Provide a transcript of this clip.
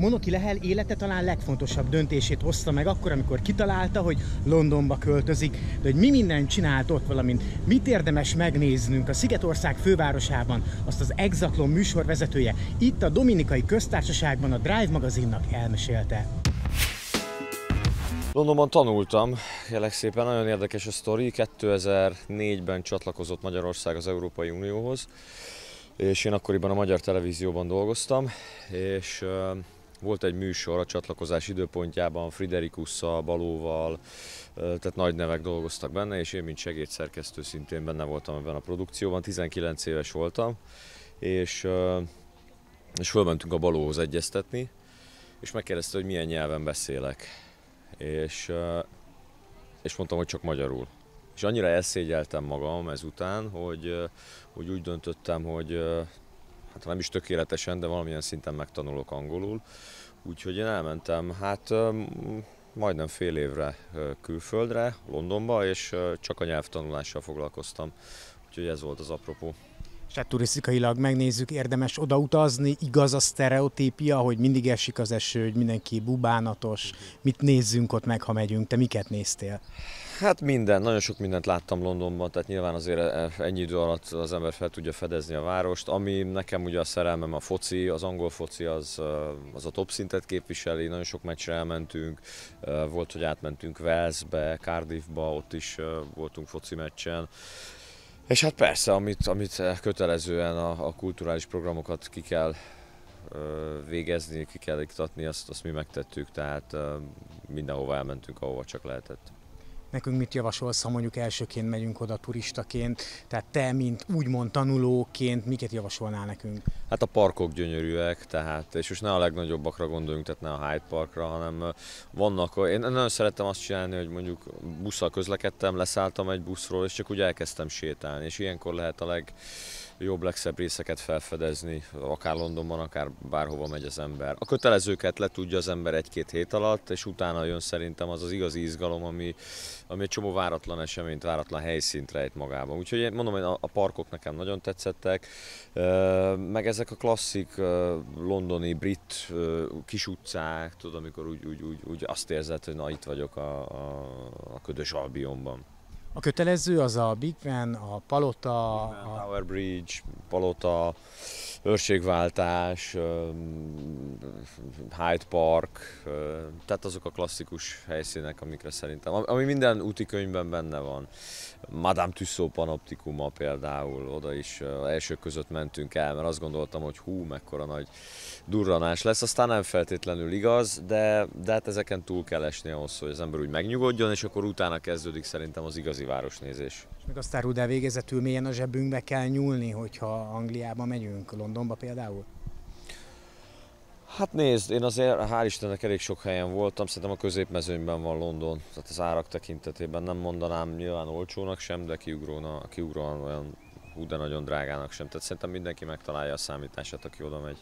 Monoki Lehel élete talán legfontosabb döntését hozta meg akkor, amikor kitalálta, hogy Londonba költözik, de hogy mi mindent csinált ott, valamint mit érdemes megnéznünk a Szigetország fővárosában, azt az Exatlon műsorvezetője itt a Dominikai Köztársaságban a Drive magazinnak elmesélte. Londonban tanultam, jelek szépen, nagyon érdekes a sztori. 2004-ben csatlakozott Magyarország az Európai Unióhoz, és én akkoriban a Magyar Televízióban dolgoztam, és volt egy műsor a csatlakozás időpontjában Friderikusszal, Balóval, tehát nagy nevek dolgoztak benne, és én, mint segédszerkesztő szintén benne voltam ebben a produkcióban. 19 éves voltam, és, és fölmentünk a Balóhoz egyeztetni, és megkérdezte, hogy milyen nyelven beszélek. És, és mondtam, hogy csak magyarul. És annyira elszégyeltem magam ezután, hogy, hogy úgy döntöttem, hogy hát nem is tökéletesen, de valamilyen szinten megtanulok angolul. Úgyhogy én elmentem, hát majdnem fél évre külföldre, Londonba, és csak a nyelvtanulással foglalkoztam. Úgyhogy ez volt az apropó. És hát turisztikailag megnézzük, érdemes odautazni, igaz a sztereotípia, hogy mindig esik az eső, hogy mindenki bubánatos. Mit nézzünk ott meg, ha megyünk? Te miket néztél? Hát minden, nagyon sok mindent láttam Londonban, tehát nyilván azért e, ennyi idő alatt az ember fel tudja fedezni a várost. Ami nekem ugye a szerelmem a foci, az angol foci az, az a top szintet képviseli, nagyon sok meccsre elmentünk, volt, hogy átmentünk Walesbe, Cardiffba, ott is voltunk foci meccsen. És hát persze, amit, amit kötelezően a, a kulturális programokat ki kell végezni, ki kell iktatni, azt, azt mi megtettük, tehát mindenhova elmentünk, ahova csak lehetett. Nekünk mit javasolsz, ha mondjuk elsőként megyünk oda turistaként, tehát te, mint úgymond tanulóként, miket javasolnál nekünk? Hát a parkok gyönyörűek, tehát, és most ne a legnagyobbakra gondoljunk, tehát ne a Hyde Parkra, hanem vannak, én nagyon szerettem azt csinálni, hogy mondjuk busszal közlekedtem, leszálltam egy buszról, és csak úgy elkezdtem sétálni, és ilyenkor lehet a leg jobb, legszebb részeket felfedezni, akár Londonban, akár bárhova megy az ember. A kötelezőket le tudja az ember egy-két hét alatt, és utána jön szerintem az az igazi izgalom, ami, ami egy csomó váratlan eseményt, váratlan helyszínt rejt magában. Úgyhogy én mondom, hogy a parkok nekem nagyon tetszettek, meg ezek a klasszik londoni, brit kis utcák, tudod, amikor úgy, úgy, úgy, úgy azt érzed, hogy na itt vagyok a, a, a ködös Albionban. A kötelező az a Big Ben, a Palota, a Tower Bridge, Palota, őrségváltás, Hyde Park, tehát azok a klasszikus helyszínek, amikre szerintem, ami minden úti könyvben benne van. Madame Tussauds panoptikuma például, oda is első között mentünk el, mert azt gondoltam, hogy hú, mekkora nagy durranás lesz, aztán nem feltétlenül igaz, de, de hát ezeken túl kell esni ahhoz, hogy az ember úgy megnyugodjon, és akkor utána kezdődik szerintem az igazi városnézés. Meg áruld el végezetül mélyen a zsebünkbe kell nyúlni, hogyha Angliába megyünk, Londonba például? Hát nézd, én azért hál' Istennek elég sok helyen voltam, szerintem a középmezőnyben van London, tehát az árak tekintetében nem mondanám nyilván olcsónak sem, de kiugróna, kiugróan olyan hú de nagyon drágának sem, tehát szerintem mindenki megtalálja a számítását, aki oda megy.